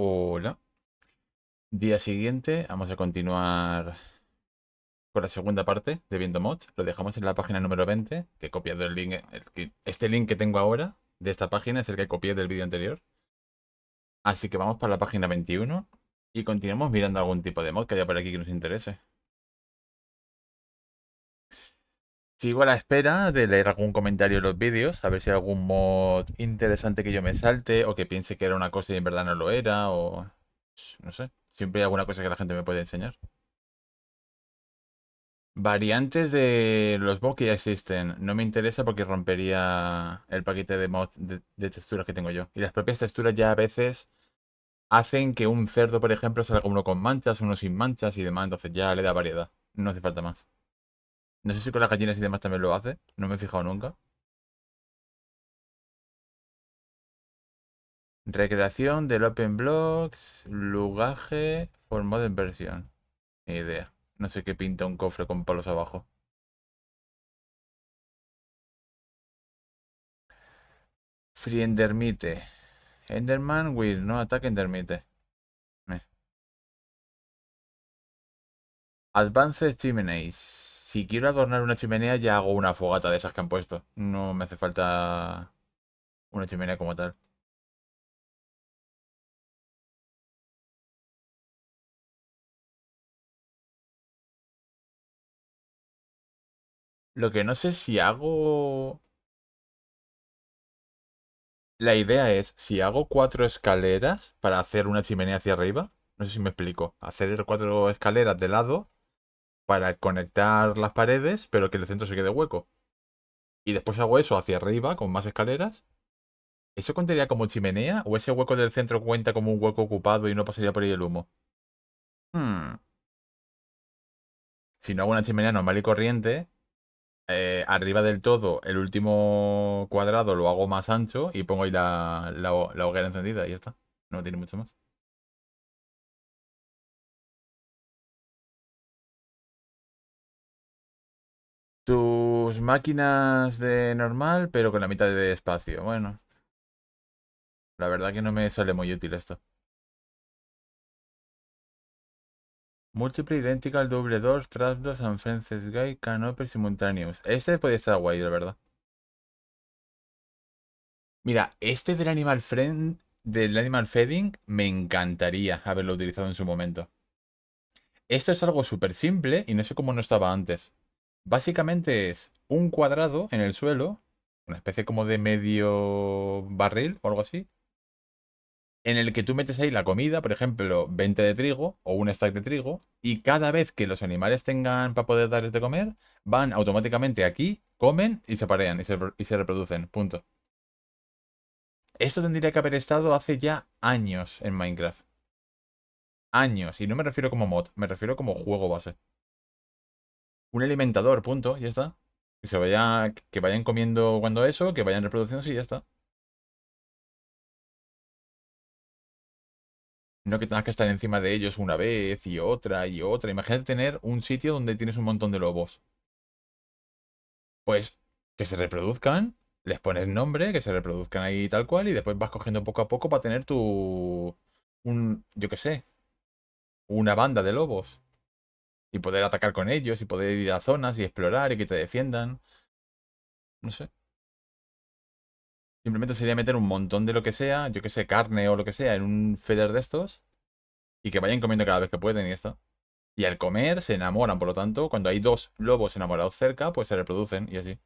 Hola. Día siguiente, vamos a continuar con la segunda parte de Viendo Mods. Lo dejamos en la página número 20, que he copiado el link. Este link que tengo ahora de esta página es el que copié del vídeo anterior. Así que vamos para la página 21 y continuamos mirando algún tipo de mod que haya por aquí que nos interese. Sigo a la espera de leer algún comentario en los vídeos, a ver si hay algún mod interesante que yo me salte o que piense que era una cosa y en verdad no lo era o... No sé, siempre hay alguna cosa que la gente me puede enseñar. Variantes de los mods que ya existen. No me interesa porque rompería el paquete de mods de, de, texturas que tengo yo. Y las propias texturas ya a veces hacen que un cerdo, por ejemplo, salga uno con manchas, uno sin manchas y demás. Entonces ya le da variedad. No hace falta más. No sé si con las gallinas y demás también lo hace. No me he fijado nunca. Recreación del Open Blocks, lugaje for modern version. Ni idea. No sé qué pinta un cofre con palos abajo. Free Endermite. Enderman will no attack Endermite. Eh. Advanced Chimneys. Si quiero adornar una chimenea, ya hago una fogata de esas que han puesto. No me hace falta una chimenea como tal. Lo que no sé si hago... La idea es, si hago cuatro escaleras para hacer una chimenea hacia arriba, no sé si me explico, hacer cuatro escaleras de lado para conectar las paredes, pero que el centro se quede hueco. Y después hago eso hacia arriba, con más escaleras. ¿Eso contaría como chimenea? ¿O ese hueco del centro cuenta como un hueco ocupado y no pasaría por ahí el humo? Hmm. Si no hago una chimenea normal y corriente, eh, arriba del todo, el último cuadrado lo hago más ancho y pongo ahí la, la hoguera encendida y ya está. No tiene mucho más. Tus máquinas de normal, pero con la mitad de espacio. Bueno. La verdad que no me sale muy útil esto. Multiple Identical Double Doors, Trapdoors and Fences Guy Can Open Simultaneous. Este puede estar guay, la verdad. Mira, este del Animal Friend, del Animal Feeding, me encantaría haberlo utilizado en su momento. Esto es algo súper simple y no sé cómo no estaba antes. Básicamente es un cuadrado en el suelo, una especie como de medio barril o algo así, en el que tú metes ahí la comida, por ejemplo, 20 de trigo o un stack de trigo, y cada vez que los animales tengan para poder darles de comer, van automáticamente aquí, comen y se parean y se, y se reproducen. Punto. Esto tendría que haber estado hace ya años en Minecraft. Años. Y no me refiero como mod, me refiero como juego base un alimentador, punto, ya está. Que se vaya, que vayan comiendo cuando eso, que vayan reproduciéndose y ya está. No que tengas que estar encima de ellos una vez y otra y otra. Imagínate tener un sitio donde tienes un montón de lobos. Pues que se reproduzcan, les pones nombre, que se reproduzcan ahí tal cual y después vas cogiendo poco a poco para tener tu... un... yo qué sé. Una banda de lobos y poder atacar con ellos y poder ir a zonas y explorar y que te defiendan. No sé. Simplemente sería meter un montón de lo que sea, yo que sé, carne o lo que sea, en un feeder de estos y que vayan comiendo cada vez que pueden y esto. Y al comer se enamoran, por lo tanto, cuando hay dos lobos enamorados cerca, pues se reproducen y así.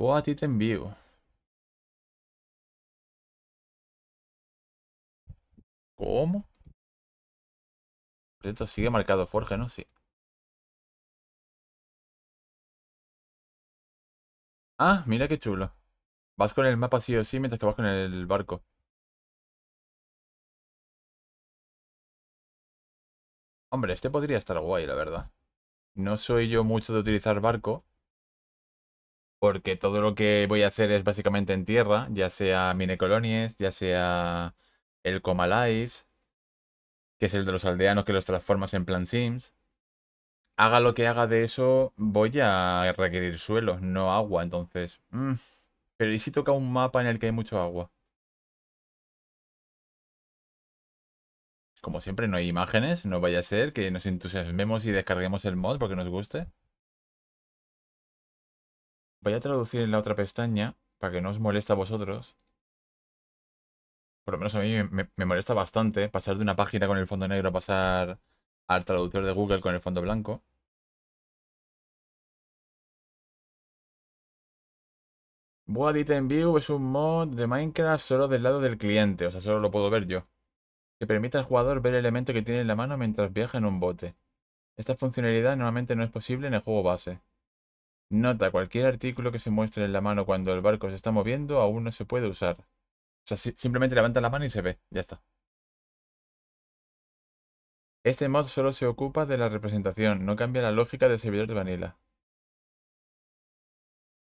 Voy a ti te envío. ¿Cómo? Esto sigue marcado Forge, ¿no? Sí. Ah, mira qué chulo. Vas con el mapa sí o sí mientras que vas con el barco. Hombre, este podría estar guay, la verdad. No soy yo mucho de utilizar barco, porque todo lo que voy a hacer es básicamente en tierra, ya sea mine colonies, ya sea el Coma Life. que es el de los aldeanos que los transformas en plan Sims. Haga lo que haga de eso, voy a requerir suelo, no agua, entonces... Mm, pero ¿y si toca un mapa en el que hay mucho agua? Como siempre, no hay imágenes, no vaya a ser que nos entusiasmemos y descarguemos el mod porque nos guste. Voy a traducir en la otra pestaña para que no os moleste a vosotros. Por lo menos a mí me, molesta bastante pasar de una página con el fondo negro a pasar al traductor de Google con el fondo blanco. Boad Item View es un mod de Minecraft solo del lado del cliente, o sea, solo lo puedo ver yo. Que permite al jugador ver el elemento que tiene en la mano mientras viaja en un bote. Esta funcionalidad normalmente no es posible en el juego base. Nota, cualquier artículo que se muestre en la mano cuando el barco se está moviendo aún no se puede usar. O sea, simplemente levanta la mano y se ve, ya está. Este mod solo se ocupa de la representación, no cambia la lógica del servidor de Vanilla.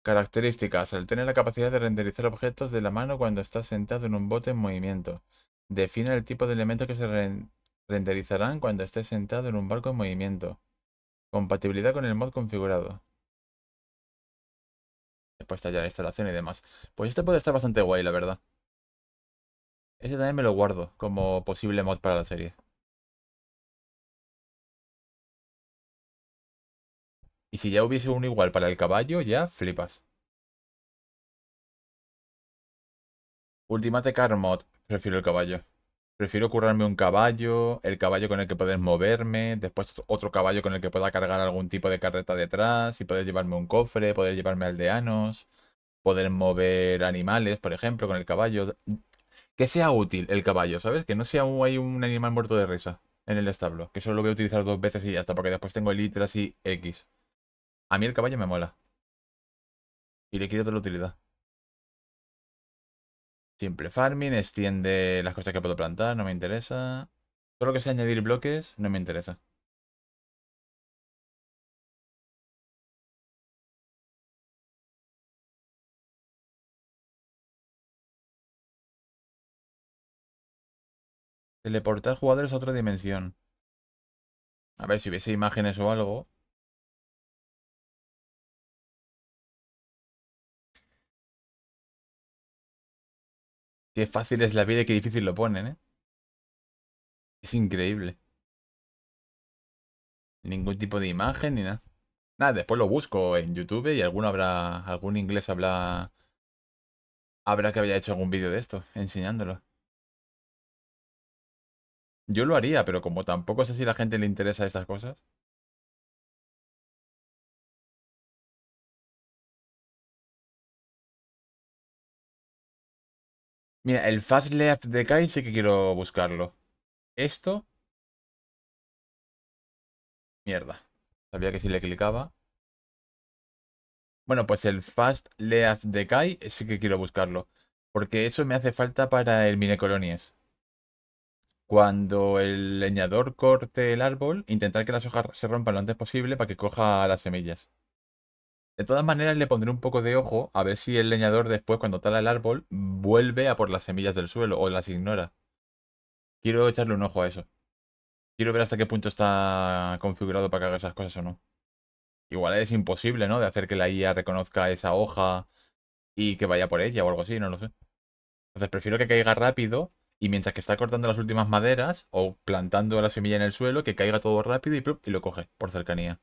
Características. Al tener la capacidad de renderizar objetos de la mano cuando estás sentado en un bote en movimiento. Define el tipo de elementos que se renderizarán cuando estés sentado en un barco en movimiento. Compatibilidad con el mod configurado. Después está ya la instalación y demás. Pues este puede estar bastante guay, la verdad. Ese también me lo guardo como posible mod para la serie. Y si ya hubiese uno igual para el caballo, ya flipas. Ultimate Car Mod. Prefiero el caballo. Prefiero currarme un caballo, el caballo con el que poder moverme, después otro caballo con el que pueda cargar algún tipo de carreta detrás, y poder llevarme un cofre, poder llevarme aldeanos, poder mover animales, por ejemplo, con el caballo. Que sea útil el caballo, ¿sabes? Que no sea un, hay un animal muerto de risa en el establo. Que solo lo voy a utilizar dos veces y ya está, porque después tengo litras y X. A mí el caballo me mola. Y le quiero otra utilidad. Simple farming, extiende las cosas que puedo plantar, no me interesa. Todo lo que sea añadir bloques, no me interesa. Teleportar jugadores a otra dimensión. A ver si hubiese imágenes o algo. Qué fácil es la vida y qué difícil lo ponen, ¿eh? Es increíble. Ningún tipo de imagen ni nada. Nada, después lo busco en YouTube y alguno habrá, algún inglés habrá, habrá que haya hecho algún vídeo de esto, enseñándolo. Yo lo haría, pero como tampoco sé si a la gente le interesa estas cosas. Mira, el Fast Left Decay sí que quiero buscarlo. Esto... Mierda. Sabía que si le clicaba. Bueno, pues el Fast Left Decay sí que quiero buscarlo. Porque eso me hace falta para el Mine Colonies. Cuando el leñador corte el árbol, intentar que las hojas se rompan lo antes posible para que coja las semillas. De todas maneras, le pondré un poco de ojo a ver si el leñador después, cuando tala el árbol, vuelve a por las semillas del suelo o las ignora. Quiero echarle un ojo a eso. Quiero ver hasta qué punto está configurado para que haga esas cosas o no. Igual es imposible, ¿no? De hacer que la IA reconozca esa hoja y que vaya por ella o algo así, no lo sé. Entonces prefiero que caiga rápido y mientras que está cortando las últimas maderas o plantando la semilla en el suelo, que caiga todo rápido y, y lo coge por cercanía.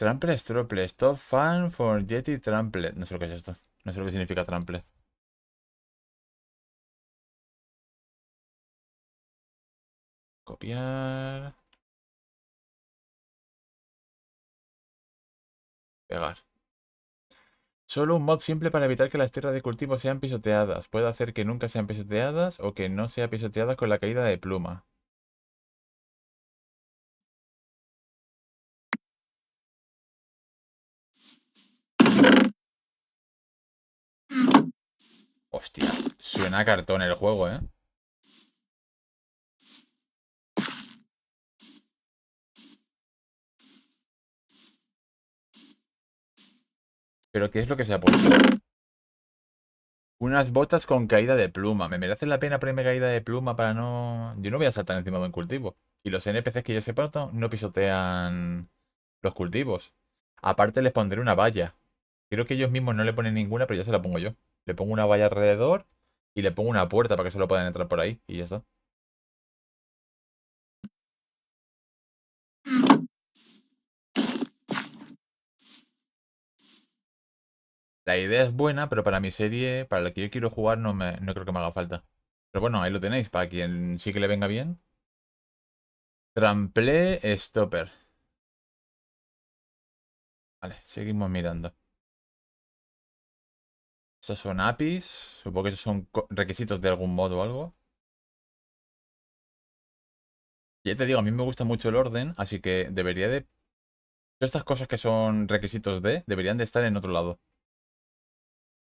Trample Strople. Stop fan for Jetty Trample. No sé lo que es esto. No sé lo que significa trample. Copiar. Pegar. Solo un mod simple para evitar que las tierras de cultivo sean pisoteadas. Puede hacer que nunca sean pisoteadas o que no sea pisoteada con la caída de pluma. Hostia, suena a cartón el juego, ¿eh? ¿Pero qué es lo que se ha puesto? Unas botas con caída de pluma. ¿Me merece la pena ponerme caída de pluma para no...? Yo no voy a saltar encima de un cultivo. Y los NPCs que yo sepa no pisotean los cultivos. Aparte les pondré una valla. Creo que ellos mismos no le ponen ninguna, pero ya se la pongo yo. Le pongo una valla alrededor y le pongo una puerta para que solo puedan entrar por ahí. Y ya está. La idea es buena, pero para mi serie, para la que yo quiero jugar, no, me, no creo que me haga falta. Pero bueno, ahí lo tenéis, para quien sí que le venga bien. Trample Stopper. Vale, seguimos mirando. Estos son APIs. Supongo que esos son requisitos de algún modo o algo. Ya te digo, a mí me gusta mucho el orden, así que debería de... Estas cosas que son requisitos de, deberían de estar en otro lado.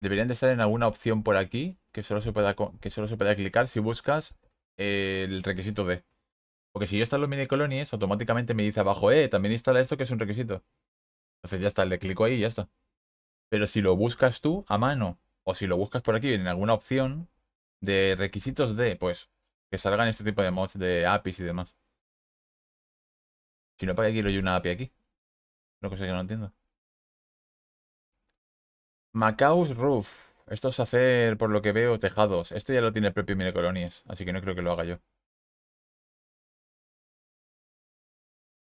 Deberían de estar en alguna opción por aquí que solo se pueda, que solo se pueda clicar si buscas el requisito de. Porque si yo instalo mini colonies, automáticamente me dice abajo, eh, también instala esto que es un requisito. Entonces ya está, le clico ahí y ya está. Pero si lo buscas tú a mano, o si lo buscas por aquí en alguna opción de requisitos de, pues, que salgan este tipo de mods de APIs y demás. Si no, ¿para qué quiero yo una API aquí? Una cosa que no entiendo. Macau's Roof. Esto es hacer, por lo que veo, tejados. Esto ya lo tiene el propio Minecolonies, así que no creo que lo haga yo.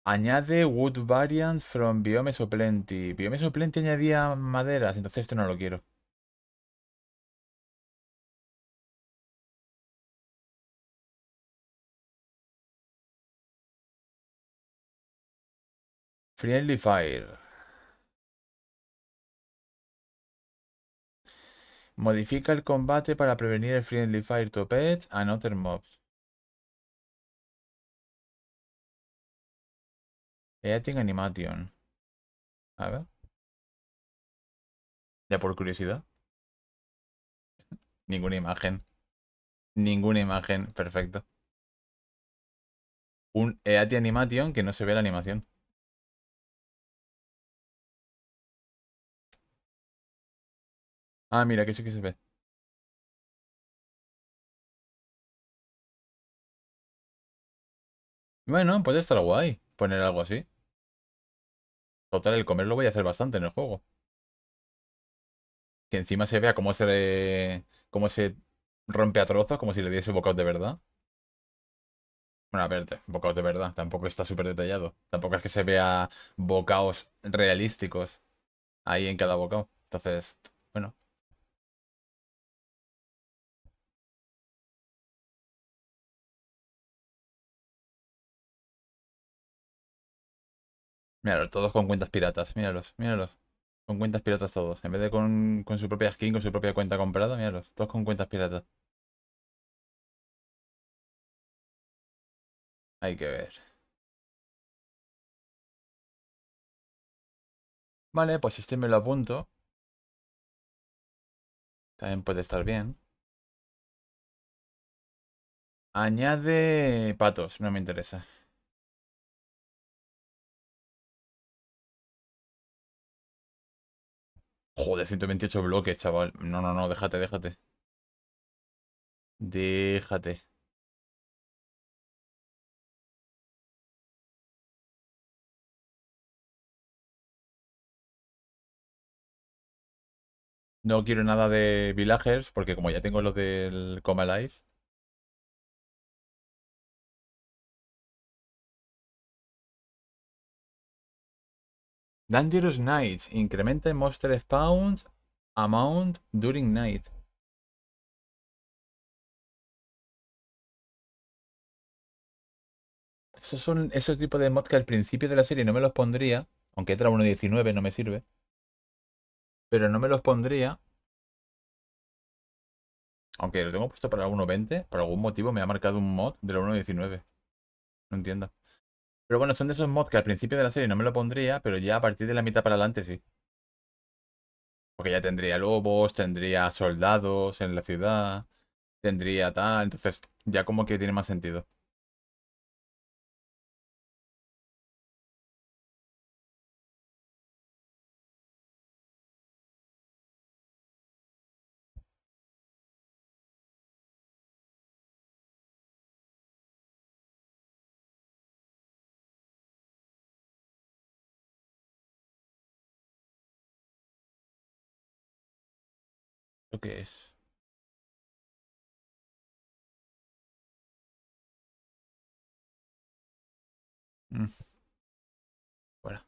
Añade wood variant from Biomes o Plenty. Biomes o Plenty añadía maderas, entonces este no lo quiero. Friendly Fire. Modifica el combate para prevenir el Friendly Fire to pets and other mobs. Eating Animation. A ver. Ya por curiosidad. Ninguna imagen. Ninguna imagen. Perfecto. Un EAT Animation que no se ve la animación. Ah, mira, que sí que se ve. Bueno, puede estar guay poner algo así. Total, el comer lo voy a hacer bastante en el juego. Que encima se vea cómo se, cómo se rompe a trozos, como si le diese bocados de verdad. Bueno, a ver, bocados de verdad. Tampoco está súper detallado. Tampoco es que se vea bocaos realísticos ahí en cada bocado. Entonces, bueno. Míralos, todos con cuentas piratas. Míralos, míralos. Con cuentas piratas todos. En vez de con, con su propia skin, con su propia cuenta comprada, míralos. Todos con cuentas piratas. Hay que ver. Vale, pues este me lo apunto. También puede estar bien. Añade patos, no me interesa. Joder, 128 bloques, chaval. No, no, no, déjate, déjate. Déjate. No quiero nada de villagers, porque como ya tengo lo del Coma Life. Dangerous Nights. Incrementa Monster Spawns Amount during night. Esos son esos tipos de mods que al principio de la serie no me los pondría. Aunque entra 1.19 no me sirve. Pero no me los pondría. Aunque lo tengo puesto para el 1.20. Por algún motivo me ha marcado un mod de la 1.19. No entiendo. Pero bueno, son de esos mods que al principio de la serie no me lo pondría, pero ya a partir de la mitad para adelante sí. Porque ya tendría lobos, tendría soldados en la ciudad, tendría tal, entonces ya como que tiene más sentido. ¿Esto qué es? Mm. Fuera.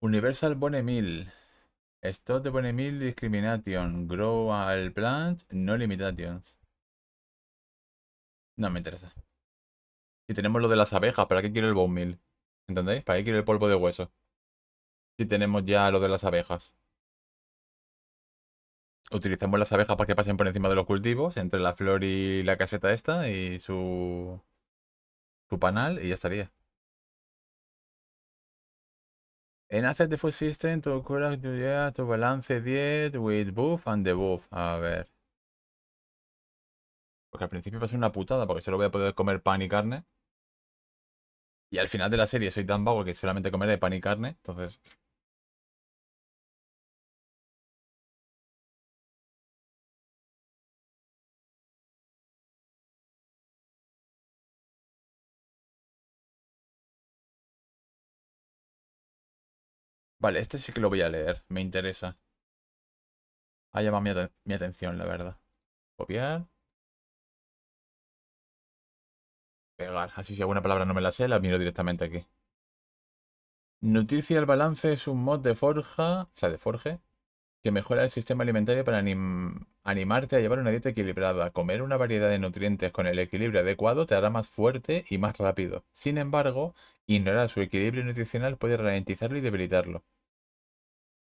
Universal Bone Meal. Stop de Bone Meal Discrimination. Grow al plant, no limitations. No me interesa. Si tenemos lo de las abejas, ¿para qué quiero el bone meal? ¿Entendéis? ¿Para qué quiero el polvo de hueso? Si tenemos ya lo de las abejas. Utilizamos las abejas para que pasen por encima de los cultivos, entre la flor y la caseta esta y su, su panal y ya estaría. Enhanced the food system to correct to, to balance diet with buff and debuff. A ver. Porque al principio va una putada, porque solo voy a poder comer pan y carne. Y al final de la serie soy tan vago que solamente comeré pan y carne, entonces... Vale, este sí que lo voy a leer, me interesa. Ha llamado mi, atención, la verdad. Copiar. Pegar. Así si alguna palabra no me la sé, la miro directamente aquí. Nutricia al balance es un mod de forja, o sea, de forge, que mejora el sistema alimentario para animarte a llevar una dieta equilibrada. Comer una variedad de nutrientes con el equilibrio adecuado te hará más fuerte y más rápido. Sin embargo, ignorar su equilibrio nutricional puede ralentizarlo y debilitarlo.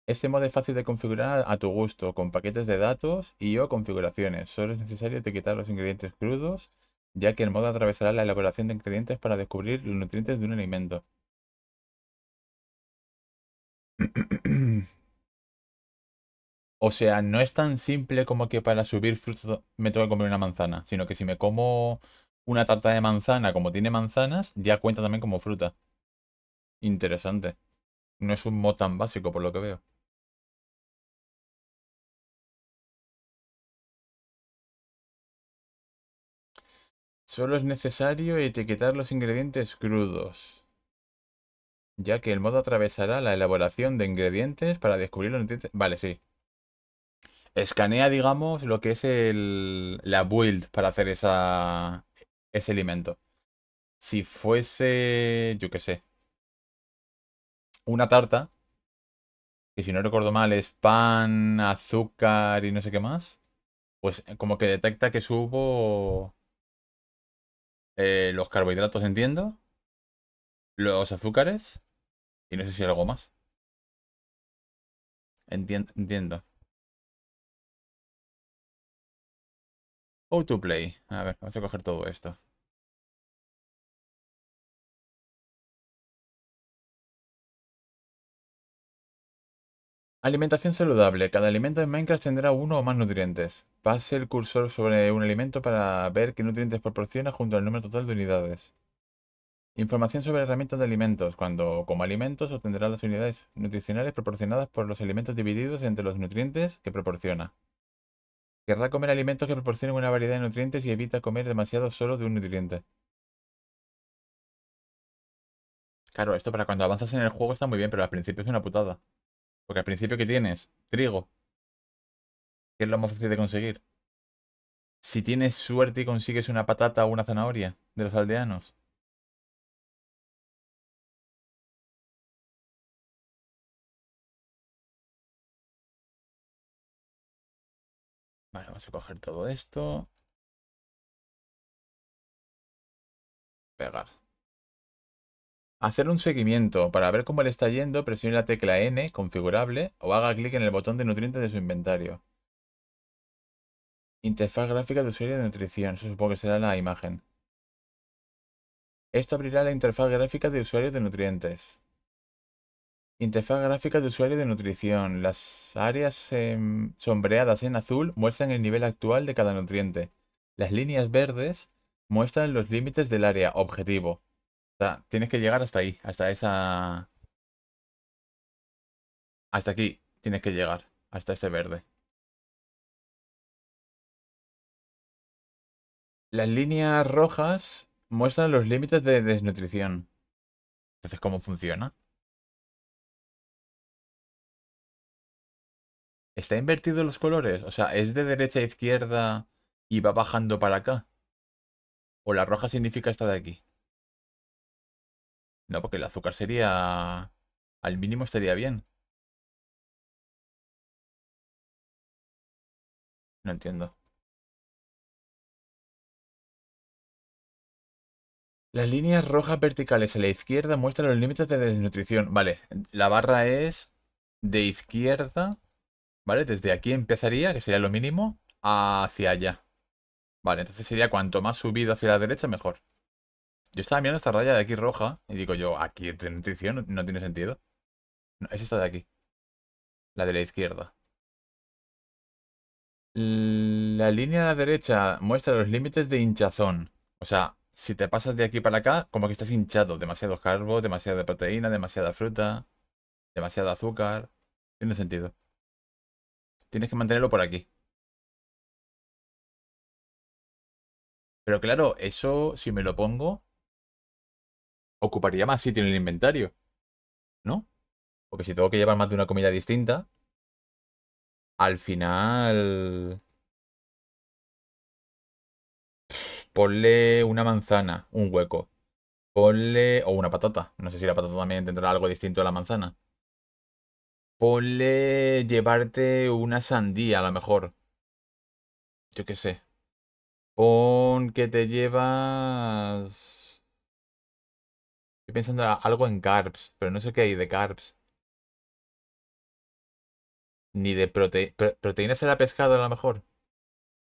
Este mod es fácil de configurar a tu gusto, con paquetes de datos y o configuraciones. Solo es necesario etiquetar los ingredientes crudos, ya que el mod atravesará la elaboración de ingredientes para descubrir los nutrientes de un alimento. O sea, no es tan simple como que para subir frutos me tengo que comer una manzana, sino que si me como una tarta de manzana como tiene manzanas, ya cuenta también como fruta. Interesante. No es un mod tan básico por lo que veo. Solo es necesario etiquetar los ingredientes crudos, ya que el modo atravesará la elaboración de ingredientes para descubrir los nutrientes. Vale, sí. Escanea, digamos, lo que es el, la build para hacer esa, ese alimento. Si fuese, yo qué sé, una tarta, que si no recuerdo mal es pan, azúcar y no sé qué más, pues como que detecta que subo eh, los carbohidratos, entiendo. Los azúcares. Y no sé si algo más. entiendo. Autoplay. A ver, vamos a coger todo esto. Alimentación saludable. Cada alimento en Minecraft tendrá uno o más nutrientes. Pase el cursor sobre un alimento para ver qué nutrientes proporciona junto al número total de unidades. Información sobre herramientas de alimentos. Cuando como alimentos obtendrá las unidades nutricionales proporcionadas por los alimentos divididos entre los nutrientes que proporciona. Querrá comer alimentos que proporcionen una variedad de nutrientes y evita comer demasiado solo de un nutriente. Claro, esto para cuando avanzas en el juego está muy bien, pero al principio es una putada. Porque al principio que tienes trigo, que es lo más fácil de conseguir. Si tienes suerte y consigues una patata o una zanahoria de los aldeanos. Vale, vamos a coger todo esto. Pegar. Hacer un seguimiento. Para ver cómo le está yendo, presione la tecla N, configurable, o haga clic en el botón de nutrientes de su inventario. Interfaz gráfica de usuario de nutrición. Eso supongo que será la imagen. Esto abrirá la interfaz gráfica de usuario de nutrientes. Interfaz gráfica de usuario de nutrición. Las áreas em, sombreadas en azul muestran el nivel actual de cada nutriente. Las líneas verdes muestran los límites del área objetivo tienes que llegar hasta ahí, hasta esa... Hasta aquí tienes que llegar, hasta este verde. Las líneas rojas muestran los límites de desnutrición. Entonces, ¿cómo funciona? ¿Está invertido los colores? O sea, ¿es de derecha a izquierda y va bajando para acá? ¿O la roja significa esta de aquí? No, porque el azúcar sería... Al mínimo estaría bien. No entiendo. Las líneas rojas verticales a la izquierda muestran los límites de desnutrición. Vale, la barra es de izquierda, ¿vale? Desde aquí empezaría, que sería lo mínimo, hacia allá. Vale, entonces sería cuanto más subido hacia la derecha, mejor. Yo estaba mirando esta raya de aquí roja y digo yo, aquí de nutrición no tiene sentido. No, es esta de aquí. La de la izquierda. La línea de la derecha muestra los límites de hinchazón. O sea, si te pasas de aquí para acá, como que estás hinchado. Demasiados carbos, demasiada proteína, demasiada fruta, demasiado azúcar. Tiene sentido. Tienes que mantenerlo por aquí. Pero claro, eso, si me lo pongo, ocuparía más sitio en el inventario. ¿No? Porque si tengo que llevar más de una comida distinta, al final... Ponle una manzana, un hueco. Ponle... O una patata. No sé si la patata también tendrá algo distinto a la manzana. Ponle llevarte una sandía a lo mejor. Yo qué sé. Pon que te llevas... Estoy pensando algo en carbs, pero no sé qué hay de carbs. Ni de prote... proteína será pescado a lo mejor.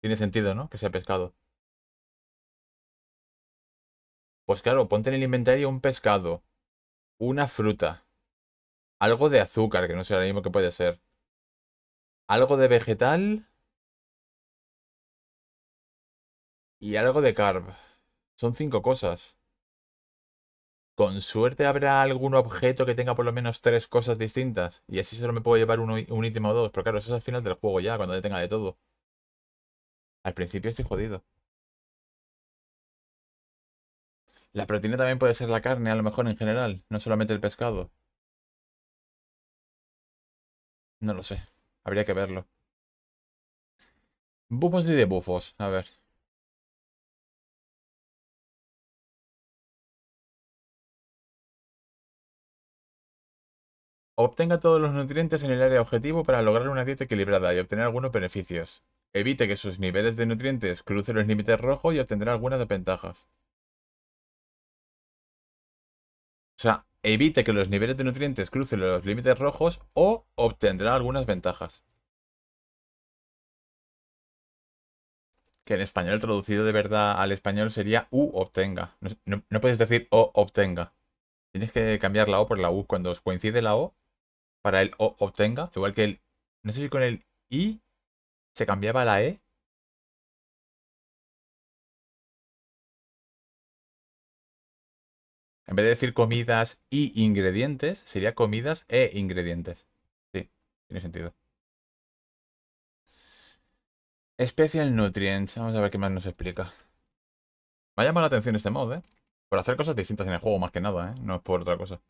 Tiene sentido, ¿no? Que sea pescado. Pues claro, ponte en el inventario un pescado, una fruta, algo de azúcar, que no sé ahora mismo qué puede ser, algo de vegetal y algo de carb. Son cinco cosas. Con suerte habrá algún objeto que tenga por lo menos tres cosas distintas. Y así solo me puedo llevar uno, un ítem o dos. Pero claro, eso es al final del juego ya, cuando ya tenga de todo. Al principio estoy jodido. La proteína también puede ser la carne, a lo mejor en general, no solamente el pescado. No lo sé. Habría que verlo. Bufos y bufos, A ver. Obtenga todos los nutrientes en el área objetivo para lograr una dieta equilibrada y obtener algunos beneficios. Evite que sus niveles de nutrientes crucen los límites rojos y obtendrá algunas ventajas. Evite que los niveles de nutrientes crucen los límites rojos o obtendrá algunas ventajas. Que en español traducido de verdad al español sería U obtenga. No, puedes decir O obtenga. Tienes que cambiar la O por la U. Cuando os coincide la O, para el O obtenga, igual que el... No sé si con el I se cambiaba la E. En vez de decir comidas y ingredientes, sería comidas e ingredientes. Sí, tiene sentido. Special Nutrients. Vamos a ver qué más nos explica. Me ha llamado la atención este mod, ¿eh? Por hacer cosas distintas en el juego, más que nada, ¿eh? No es por otra cosa.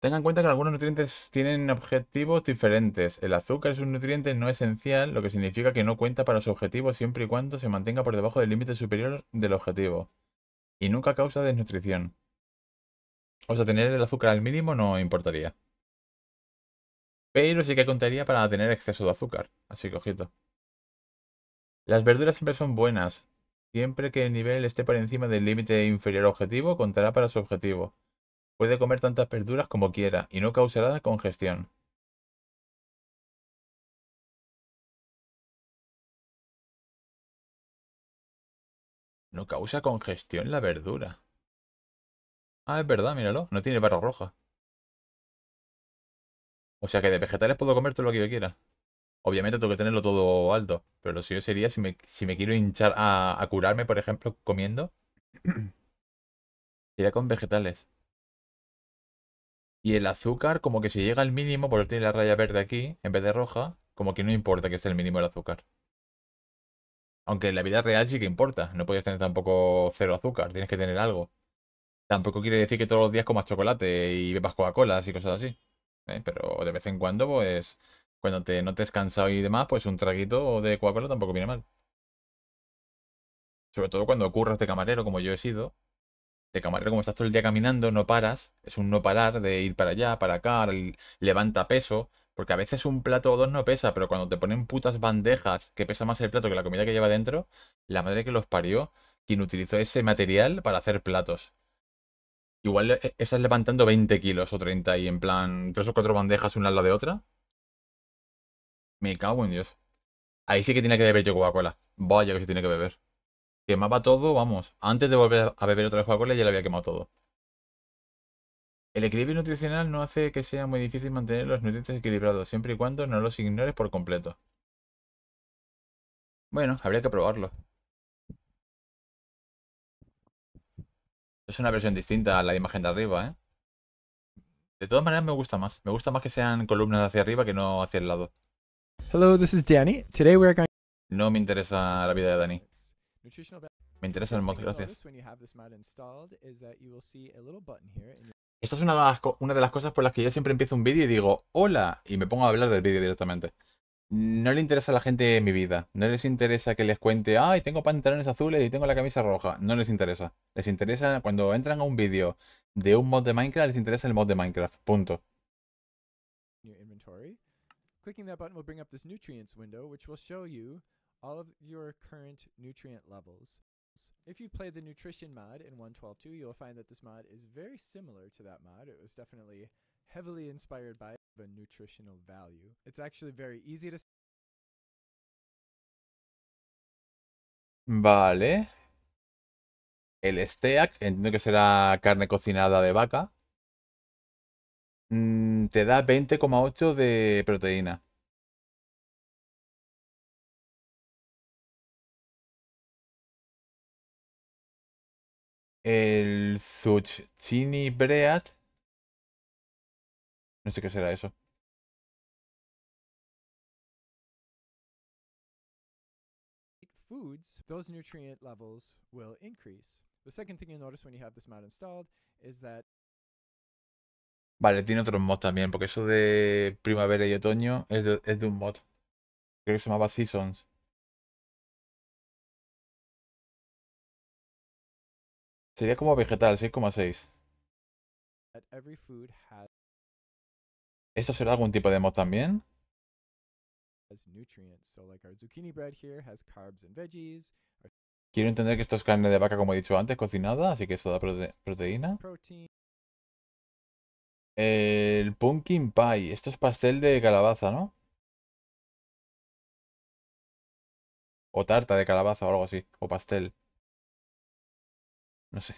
Tenga en cuenta que algunos nutrientes tienen objetivos diferentes. El azúcar es un nutriente no esencial, lo que significa que no cuenta para su objetivo siempre y cuando se mantenga por debajo del límite superior del objetivo y nunca causa desnutrición. O sea, tener el azúcar al mínimo no importaría. Pero sí que contaría para tener exceso de azúcar. Así que ojito. Las verduras siempre son buenas. Siempre que el nivel esté por encima del límite inferior objetivo, contará para su objetivo. Puede comer tantas verduras como quiera y no causará congestión. No causa congestión la verdura. Ah, es verdad, míralo. No tiene barra roja. O sea que de vegetales puedo comer todo lo que yo quiera. Obviamente tengo que tenerlo todo alto. Pero lo suyo sería si me, quiero hinchar a, a curarme, por ejemplo, comiendo. Sería con vegetales. Y el azúcar, como que si llega al mínimo, porque tiene la raya verde aquí, en vez de roja, como que no importa que esté el mínimo el azúcar. Aunque en la vida real sí que importa. No puedes tener tampoco cero azúcar, tienes que tener algo. Tampoco quiere decir que todos los días comas chocolate y bebas Coca-Cola y cosas así. ¿eh? Pero de vez en cuando, pues, cuando te notes cansado y demás, pues un traguito de Coca-Cola tampoco viene mal. Sobre todo cuando ocurras de camarero, como yo he sido. De camarero, como estás todo el día caminando, no paras. Es un no parar de ir para allá, para acá, levanta peso. Porque a veces un plato o dos no pesa, pero cuando te ponen putas bandejas que pesa más el plato que la comida que lleva dentro, la madre que los parió, quien utilizó ese material para hacer platos. Igual eh, estás levantando 20 kilos o 30 y en plan tres o cuatro bandejas una al lado de otra. Me cago en Dios. Ahí sí que tiene que beber yo Coca-Cola. Vaya que se tiene que beber. Quemaba todo, vamos. Antes de volver a beber otra Coca-Cola ya le había quemado todo. El equilibrio nutricional no hace que sea muy difícil mantener los nutrientes equilibrados, siempre y cuando no los ignores por completo. Bueno, habría que probarlo. Es una versión distinta a la imagen de arriba, ¿eh? De todas maneras me gusta más. Me gusta más que sean columnas hacia arriba que no hacia el lado. Hello, this is Danny. Today we are going No me interesa la vida de Dani. Me interesa el mod, gracias. Esta es una de, las, cosas por las que yo siempre empiezo un vídeo y digo, hola, y me pongo a hablar del vídeo directamente. No le interesa a la gente mi vida. No les interesa que les cuente, ay, tengo pantalones azules y tengo la camisa roja. No les interesa. Les interesa, cuando entran a un vídeo de un mod de Minecraft, les interesa el mod de Minecraft. Punto. Clicking that button will bring up this nutrients window, which will show you all of your current nutrient levels. If you play the nutrition mod in 1.12.2, you'll find that this mod is very similar to that mod. It was definitely heavily inspired by the nutritional value. It's actually very easy to Vale. El steak, entiendo que será carne cocinada de vaca. Mm, te da 20,8 de proteína. El Zucchini Bread. No sé qué será eso. foods, those nutrient levels will increase. The second thing you'll notice when you have this mod installed is that Vale, tiene otros mods también, porque eso de primavera y otoño es de, es de un mod. Creo que se llamaba Seasons. Sería como vegetal, 6,6. ¿Esto será algún tipo de mod también? Quiero entender que esto es carne de vaca, como he dicho antes, cocinada, así que eso da proteína. El pumpkin pie. Esto es pastel de calabaza, ¿no? O tarta de calabaza o algo así. O pastel. No sé.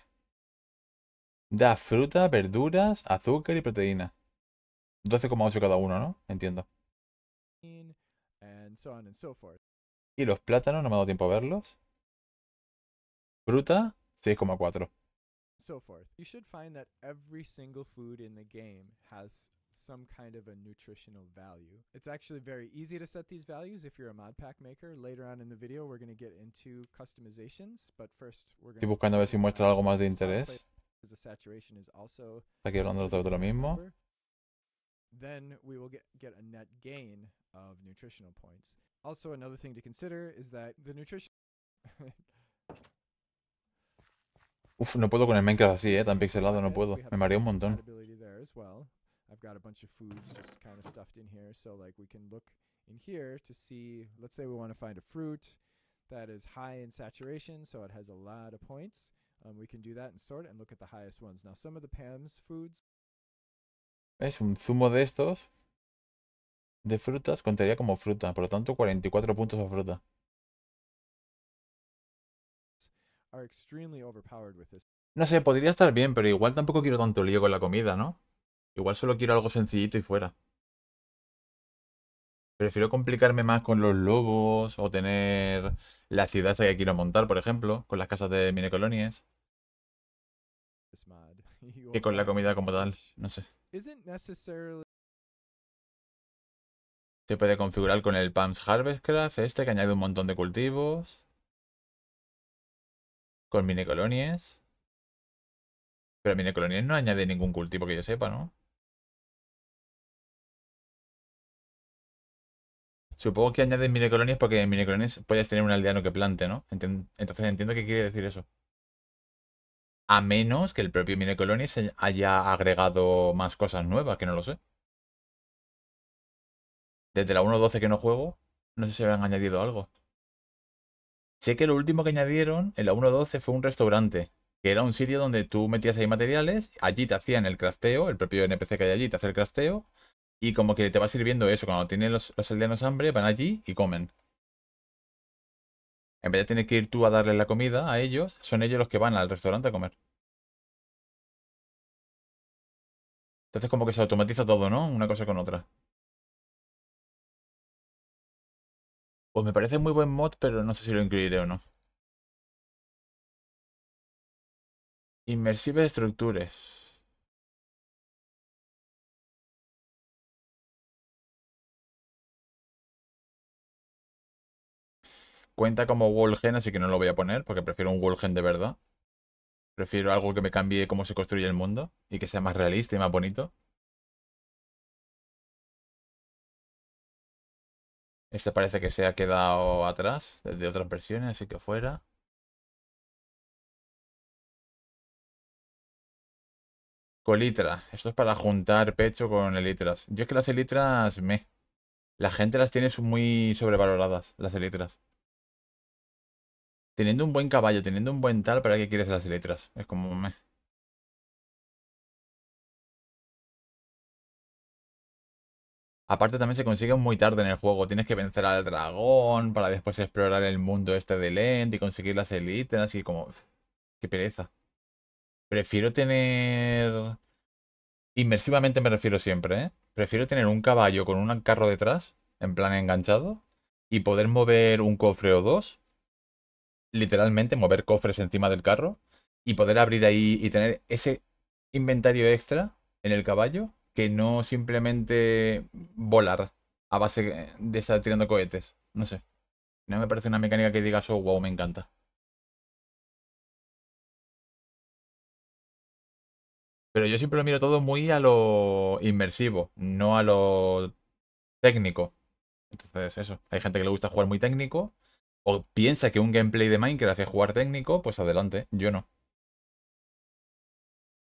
Da fruta, verduras, azúcar y proteína. 12,8 cada uno, ¿no? Entiendo. Y los plátanos, no me ha dado tiempo a verlos. Fruta, 6,4. So forth. You should find that every single food in the game has some kind of a nutritional value. It's actually very easy to set these values if you're a mod pack maker. Later on in the video we're going to get into customizations, but first we're going Estoy buscando a ver si muestra algo más de interés. Está aquí hablando de lo mismo. Then we will get, get a net gain of nutritional points. Also, another thing to consider is that the nutrition. Uf, no puedo con el Minecraft así, eh, tan pixelado, no puedo. Me mareo un montón. I've got a bunch of foods just kind of stuffed in here. So like we can look in here to see, let's say we want to find a fruit that is high in saturation, so it has a lot of points. Um, we can do that and sort it and look at the highest ones. Now some of the Pam's foods Es un zumo de estos de frutas contaría como fruta, por lo tanto 44 puntos a fruta. No sé, podría estar bien, pero igual tampoco quiero tanto lío con la comida, ¿no? Igual solo quiero algo sencillito y fuera. Prefiero complicarme más con los lobos o tener la ciudad que quiero montar, por ejemplo, con las casas de minecolonies. Que con la comida como tal, no sé. Se puede configurar con el Palms Harvestcraft este que añade un montón de cultivos. Con minecolonies. Pero minecolonies no añade ningún cultivo que yo sepa, ¿no? Supongo que añades minicolonias porque en minicolonias puedes tener un aldeano que plante, ¿no? Entonces entiendo qué quiere decir eso. A menos que el propio minicolonias haya agregado más cosas nuevas, que no lo sé. Desde la 1.12 que no juego, no sé si habrán añadido algo. Sé que lo último que añadieron en la 1.12 fue un restaurante, que era un sitio donde tú metías ahí materiales, allí te hacían el crafteo, el propio NPC que hay allí te hace el crafteo, y como que te va sirviendo eso, cuando tienen los, los aldeanos hambre, van allí y comen. En vez de tener que ir tú a darle la comida a ellos, son ellos los que van al restaurante a comer. Entonces como que se automatiza todo, ¿no? Una cosa con otra. Pues me parece muy buen mod, pero no sé si lo incluiré o no. Inmersive Structures. Cuenta como wallgen, así que no lo voy a poner, porque prefiero un wallgen de verdad. Prefiero algo que me cambie cómo se construye el mundo y que sea más realista y más bonito. Este parece que se ha quedado atrás de otras versiones, así que fuera. Colitra. Esto es para juntar pecho con elitras. Yo es que las elitras me... La gente las tiene muy sobrevaloradas, las elitras. Teniendo un buen caballo, teniendo un buen tal, ¿para qué quieres las elitras? Es como. Aparte también se consigue muy tarde en el juego. Tienes que vencer al dragón para después explorar el mundo este de Lent y conseguir las élites y como... Qué pereza. Prefiero tener... Inmersivamente me refiero siempre, ¿eh? Prefiero tener un caballo con un carro detrás, en plan enganchado, y poder mover un cofre o dos. Literalmente mover cofres encima del carro. Y poder abrir ahí y tener ese inventario extra en el caballo que no simplemente volar a base de estar tirando cohetes. No sé. No me parece una mecánica que digas, oh, wow, me encanta. Pero yo siempre lo miro todo muy a lo inmersivo, no a lo técnico. Entonces, eso. Hay gente que le gusta jugar muy técnico. O piensa que un gameplay de Minecraft es jugar técnico, pues adelante. Yo no.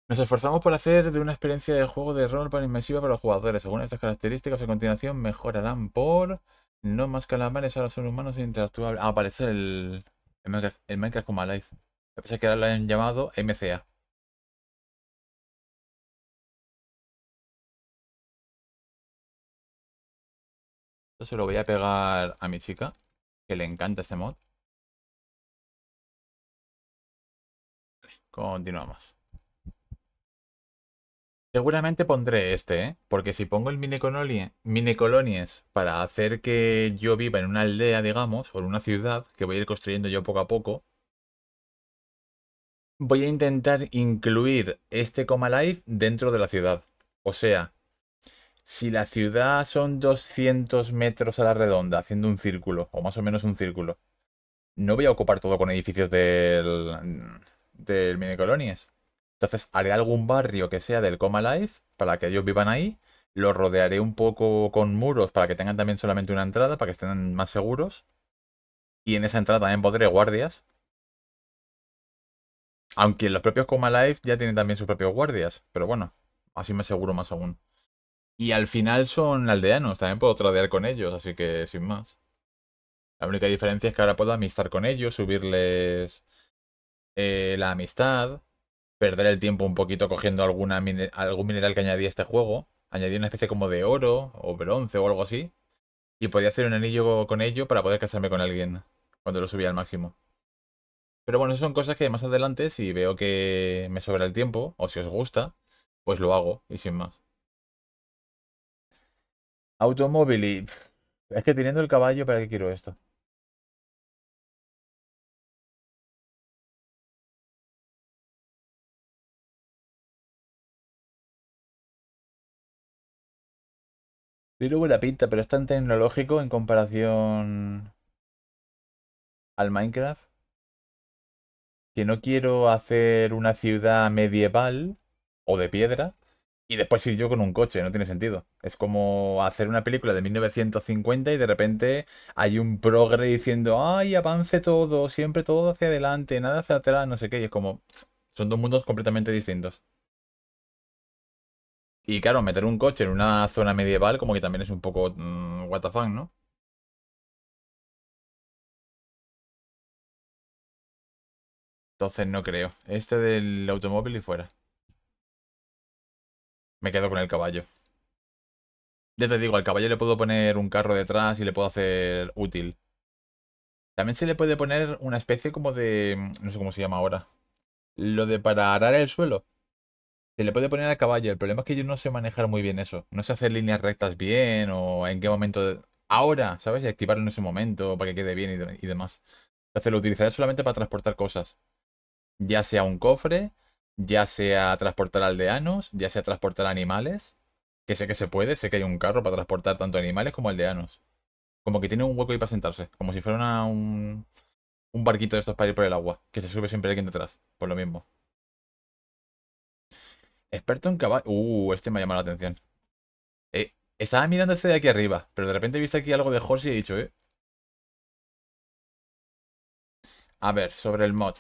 Nos esforzamos por hacer de una experiencia de juego de rol para inmersiva para los jugadores. De estas características a continuación mejorarán por no más calamares, ahora son humanos e interactuables. Ah, aparece el, el, Minecraft, como Alive. Me que ahora lo han llamado MCA. Esto se lo voy a pegar a mi chica, que le encanta este mod. Continuamos. Seguramente pondré este, ¿eh? Porque si pongo el mini, colonies para hacer que yo viva en una aldea, digamos, o en una ciudad, que voy a ir construyendo yo poco a poco, voy a intentar incluir este Coma Life dentro de la ciudad. O sea, si la ciudad son 200 metros a la redonda, haciendo un círculo, o más o menos un círculo, no voy a ocupar todo con edificios del, del mini colonies. Entonces haré algún barrio que sea del Coma Life para que ellos vivan ahí. Lo rodearé un poco con muros para que tengan también solamente una entrada, para que estén más seguros. Y en esa entrada también pondré guardias. Aunque los propios Coma Life ya tienen también sus propios guardias. Pero bueno, así me aseguro más aún. Y al final son aldeanos, también puedo tradear con ellos, así que sin más. La única diferencia es que ahora puedo amistar con ellos, subirles eh, la amistad perder el tiempo un poquito cogiendo alguna algún mineral que añadía a este juego. Añadí una especie como de oro o bronce o algo así. Y podía hacer un anillo con ello para poder casarme con alguien cuando lo subía al máximo. Pero bueno, son cosas que más adelante, si veo que me sobra el tiempo, o si os gusta, pues lo hago, y sin más. Automóvil y... Es que teniendo el caballo, ¿para qué quiero esto? Tiene buena pinta, pero es tan tecnológico en comparación al Minecraft que no quiero hacer una ciudad medieval o de piedra y después ir yo con un coche, no tiene sentido. Es como hacer una película de 1950 y de repente hay un progre diciendo, ay, avance todo, siempre todo hacia adelante, nada hacia atrás, no sé qué. Y es como, son dos mundos completamente distintos. Y claro, meter un coche en una zona medieval como que también es un poco mm, what the fuck, ¿no? Entonces no creo. Este del automóvil y fuera. Me quedo con el caballo. Ya te digo, al caballo le puedo poner un carro detrás y le puedo hacer útil. También se le puede poner una especie como de... No sé cómo se llama ahora. Lo de para arar el suelo. Se le puede poner al caballo. El problema es que yo no sé manejar muy bien eso. No sé hacer líneas rectas bien o en qué momento... Ahora, ¿sabes? Y activarlo en ese momento para que quede bien y, y demás. Entonces lo utilizaré solamente para transportar cosas. Ya sea un cofre, ya sea transportar aldeanos, ya sea transportar animales, que sé que se puede, sé que hay un carro para transportar tanto animales como aldeanos. Como que tiene un hueco ahí para sentarse, como si fuera un, un barquito de estos para ir por el agua, que se sube siempre alguien detrás, por lo mismo. Experto en caballo. Uh, este me ha llamado la atención. Eh, estaba mirando este de aquí arriba, pero de repente he visto aquí algo de horse y he dicho, eh. A ver, sobre el mod.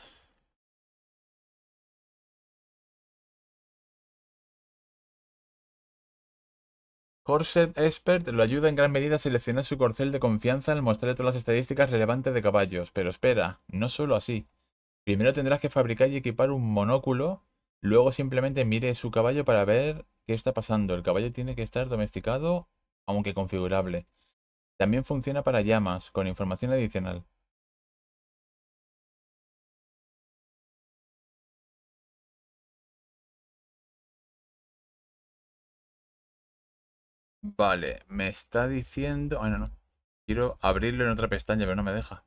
Corset Expert lo ayuda en gran medida a seleccionar su corcel de confianza al mostrarle todas las estadísticas relevantes de caballos. Pero espera, no solo así. Primero tendrás que fabricar y equipar un monóculo, luego simplemente mire su caballo para ver qué está pasando. El caballo tiene que estar domesticado, aunque configurable. También funciona para llamas, con información adicional. Vale, me está diciendo... Ah, no, no. Quiero abrirlo en otra pestaña, pero no me deja.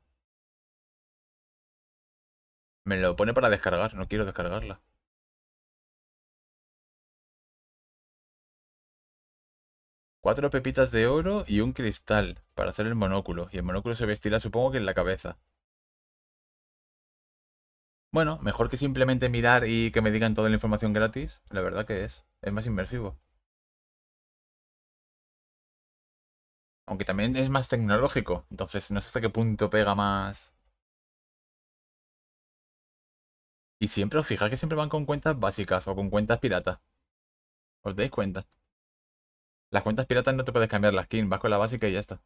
Me lo pone para descargar, no quiero descargarla. Cuatro pepitas de oro y un cristal para hacer el monóculo. Y el monóculo se vestirá supongo que en la cabeza. Bueno, mejor que simplemente mirar y que me digan toda la información gratis. La verdad que es. Es más inmersivo. Aunque también es más tecnológico. Entonces no sé hasta qué punto pega más. Y siempre os fijáis que siempre van con cuentas básicas o con cuentas piratas. ¿Os dais cuenta? Las cuentas piratas no te puedes cambiar la skin, vas con la básica y ya está.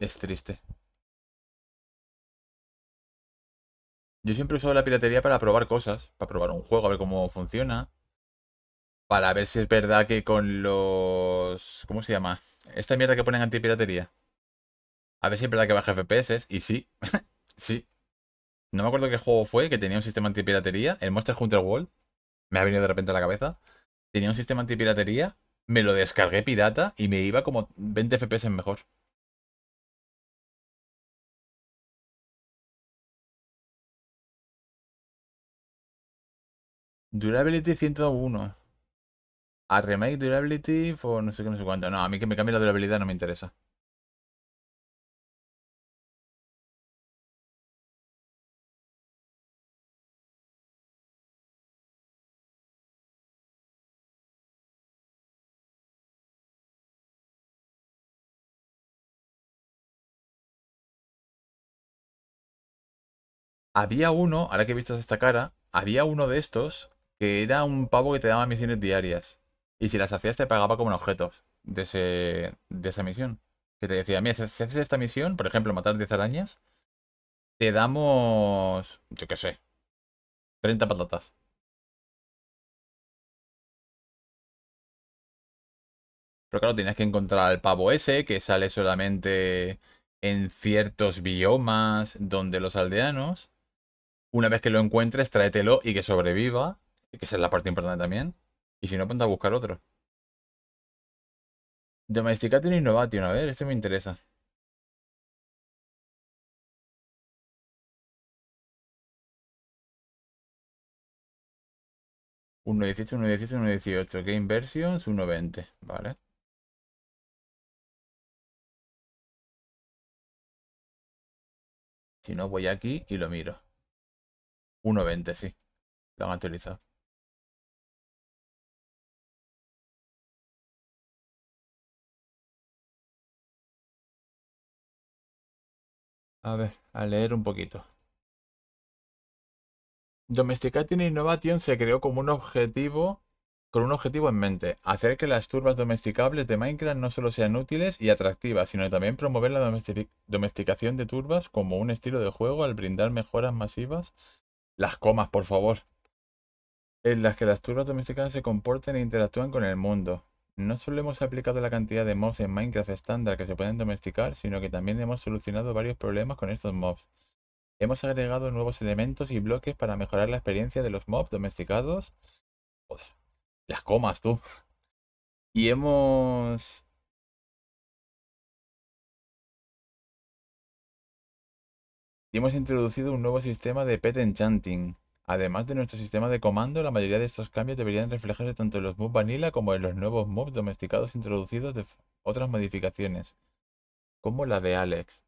Es triste. Yo siempre he usado la piratería para probar cosas, para probar un juego, a ver cómo funciona para ver si es verdad que con los... ¿Cómo se llama? Esta mierda que ponen antipiratería. A ver si es verdad que baja FPS. Y sí. sí. No me acuerdo qué juego fue que tenía un sistema antipiratería. El Monster Hunter World. Me ha venido de repente a la cabeza. Tenía un sistema antipiratería. Me lo descargué pirata y me iba como 20 FPS mejor. Durability 101. A remake durability o no sé qué, no sé cuánto. No, a mí que me cambie la durabilidad no me interesa. Había uno, ahora que he visto esta cara, había uno de estos que era un pavo que te daba misiones diarias. Y si las hacías te pagaba como objetos de, ese, de esa misión. Que te decía, mira, si haces esta misión, por ejemplo, matar 10 arañas, te damos, yo qué sé, 30 patatas. Pero claro, tienes que encontrar al pavo ese que sale solamente en ciertos biomas donde los aldeanos. Una vez que lo encuentres, tráetelo y que sobreviva. Que esa es la parte importante también. Y si no, ponte a buscar otro. Domesticate y Innovation. A ver, este me interesa. Uno 18, 1 18, 1 18. Game Versions, 1.20. Vale. Si no, voy aquí y lo miro. 1.20, sí. lo han actualizado. A ver, a leer un poquito. Domesticating Innovation se creó como un objetivo, con un objetivo en mente, hacer que las turbas domesticables de Minecraft no solo sean útiles y atractivas, sino también promover la domesticación de turbas como un estilo de juego al brindar mejoras masivas. Las comas, por favor. En las que las turbas domesticadas se comporten e interactúan con el mundo. No solo hemos aplicado la cantidad de mobs en Minecraft estándar que se pueden domesticar, sino que también hemos solucionado varios problemas con estos mobs. Hemos agregado nuevos elementos y bloques para mejorar la experiencia de los mobs domesticados. Joder, las comas tú. Y hemos... Y hemos introducido un nuevo sistema de pet enchanting. Además de nuestro sistema de comando, la mayoría de estos cambios deberían reflejarse tanto en los mobs vanilla como en los nuevos mobs domesticados introducidos de otras modificaciones, como la de Alex.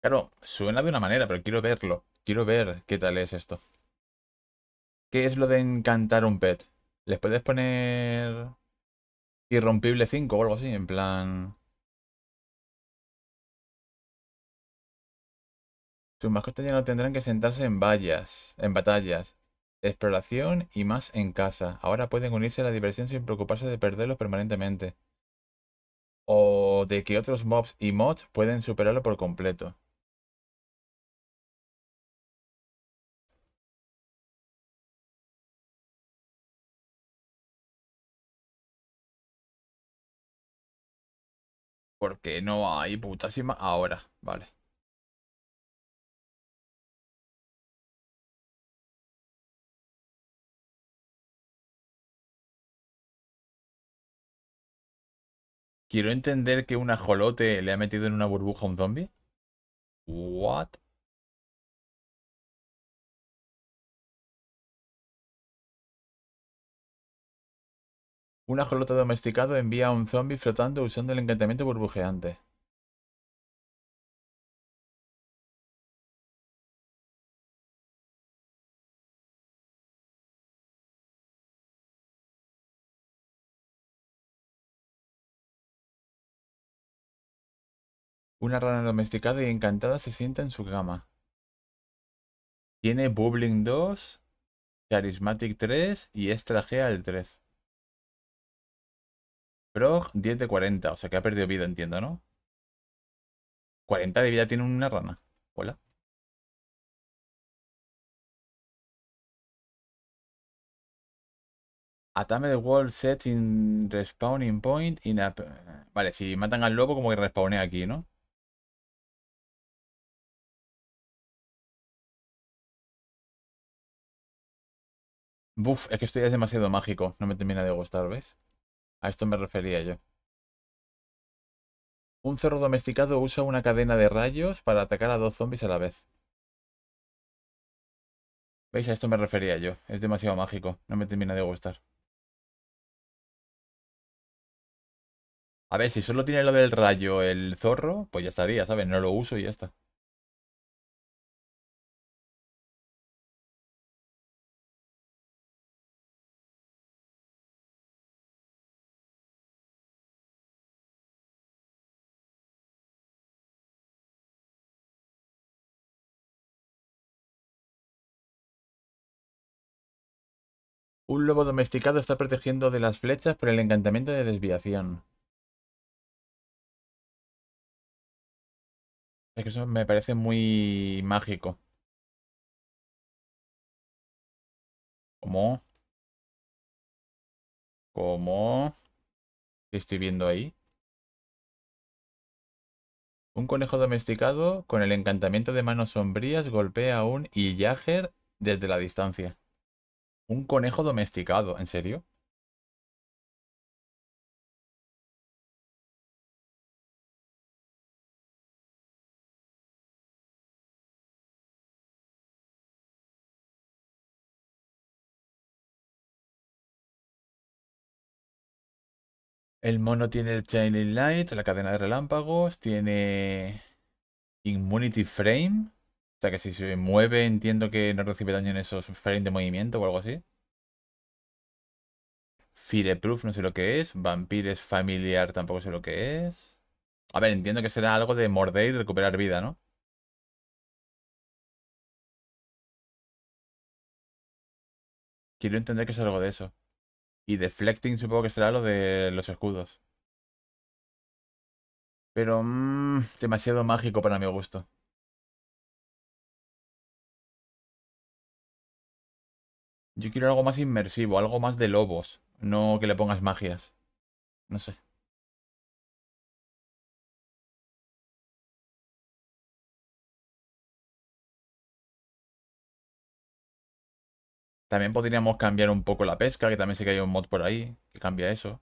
Claro, suena de una manera, pero quiero verlo. Quiero ver qué tal es esto. ¿Qué es lo de encantar un pet? ¿Les puedes poner irrompible 5 o algo así? En plan... Sus mascotas ya no tendrán que sentarse en vallas, en batallas, exploración y más en casa. Ahora pueden unirse a la diversión sin preocuparse de perderlos permanentemente. O de que otros mobs y mods pueden superarlo por completo. Porque no hay putasima ahora, vale. Quiero entender que un ajolote le ha metido en una burbuja a un zombie. What? Un ajolote domesticado envía a un zombie flotando usando el encantamiento burbujeante. Una rana domesticada y encantada se sienta en su cama. Tiene Bubbling 2, Charismatic 3 y Extra al 3. Frog 10 de 40, o sea que ha perdido vida, entiendo, ¿no? 40 de vida tiene una rana. Hola. Atame the wall set in respawning point in a... Vale, si matan al lobo como que respawnea aquí, ¿no? Buf, es que esto ya es demasiado mágico. No me termina de gustar, ¿ves? A esto me refería yo. Un zorro domesticado usa una cadena de rayos para atacar a dos zombies a la vez. ¿Veis? A esto me refería yo. Es demasiado mágico. No me termina de gustar. A ver, si solo tiene lo del rayo el zorro, pues ya estaría, ¿sabes? No lo uso y ya está. Un lobo domesticado está protegiendo de las flechas por el encantamiento de desviación. Es que eso me parece muy mágico. ¿Cómo? ¿Cómo? ¿Qué estoy viendo ahí? Un conejo domesticado con el encantamiento de manos sombrías golpea a un Illager desde la distancia. Un conejo domesticado, ¿en serio? El mono tiene el Shining Light, la cadena de relámpagos, tiene Immunity Frame. Sea que si se mueve entiendo que no recibe daño en esos frames de movimiento o algo así. Fireproof no sé lo que es. Vampires familiar tampoco sé lo que es. A ver, entiendo que será algo de morder y recuperar vida, ¿no? Quiero entender que es algo de eso. Y deflecting supongo que será lo de los escudos. Pero mmm, demasiado mágico para mi gusto. Yo quiero algo más inmersivo, algo más de lobos. No que le pongas magias. No sé. También podríamos cambiar un poco la pesca, que también sé que hay un mod por ahí que cambia eso.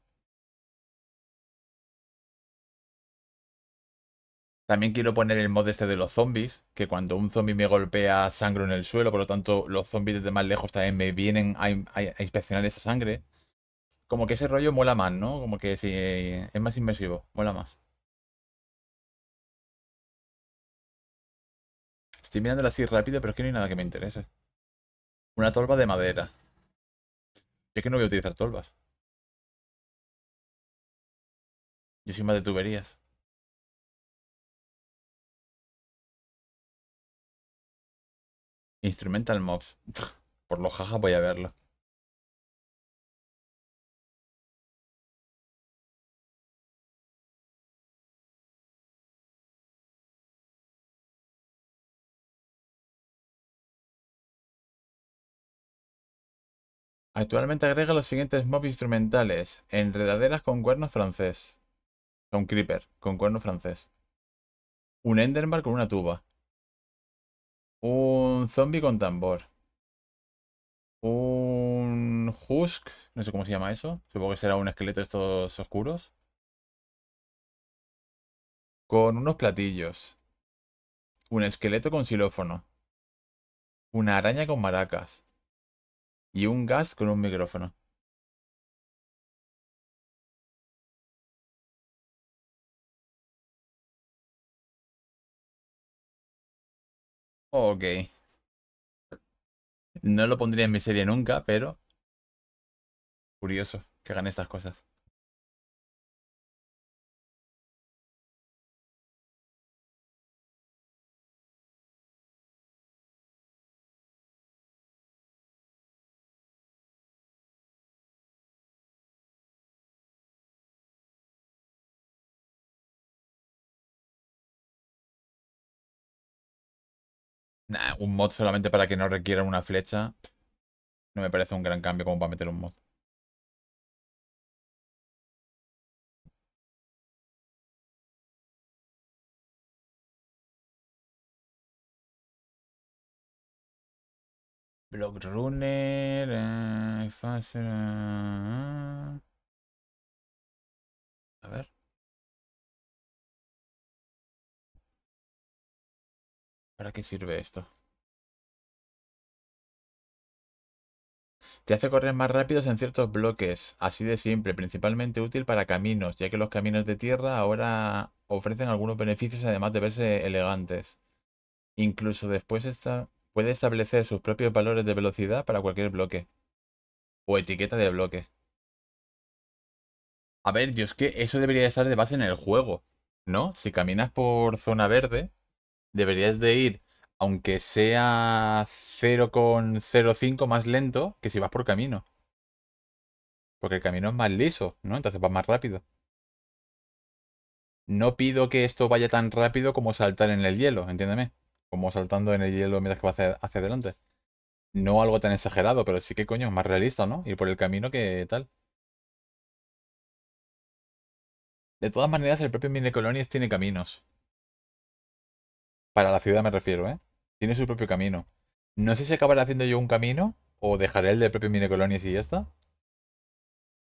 También quiero poner el mod este de los zombies, que cuando un zombie me golpea sangro en el suelo, por lo tanto los zombies desde más lejos también me vienen a, inspeccionar esa sangre. Como que ese rollo mola más, ¿no? Como que si es más inmersivo, mola más. Estoy mirándolo así rápido, pero es que no hay nada que me interese. Una tolva de madera. Es que no voy a utilizar tolvas. Yo soy más de tuberías. Instrumental mobs. Por los jajas voy a verlo. Actualmente agrega los siguientes mobs instrumentales. Enredaderas con cuerno francés. Un creeper con cuerno francés. Un enderman con una tuba. Un zombie con tambor. Un husk. No sé cómo se llama eso. Supongo que será un esqueleto de estos oscuros. Con unos platillos. Un esqueleto con xilófono. Una araña con maracas. Y un gas con un micrófono. Ok. No lo pondría en mi serie nunca, pero... Curioso que hagan estas cosas. Un mod solamente para que no requiera una flecha. No me parece un gran cambio como para meter un mod. Block Runner. Eh, eh. A ver. ¿Para qué sirve esto? Te hace correr más rápidos en ciertos bloques, así de simple, principalmente útil para caminos, ya que los caminos de tierra ahora ofrecen algunos beneficios además de verse elegantes. Incluso después puede establecer sus propios valores de velocidad para cualquier bloque. O etiqueta de bloque. A ver, yo es que eso debería estar de base en el juego, ¿no? Si caminas por zona verde, deberías de ir, aunque sea 0,05 más lento que si vas por camino. Porque el camino es más liso, ¿no? Entonces vas más rápido. No pido que esto vaya tan rápido como saltar en el hielo, entiéndeme. Como saltando en el hielo mientras que vas hacia, adelante. No algo tan exagerado, pero sí que coño, es más realista, ¿no? Ir por el camino que tal. De todas maneras, el propio Mini Colonies tiene caminos. Para la ciudad me refiero, ¿eh? Tiene su propio camino. No sé si acabaré haciendo yo un camino o dejaré el del propio Mini Colonies y ya está.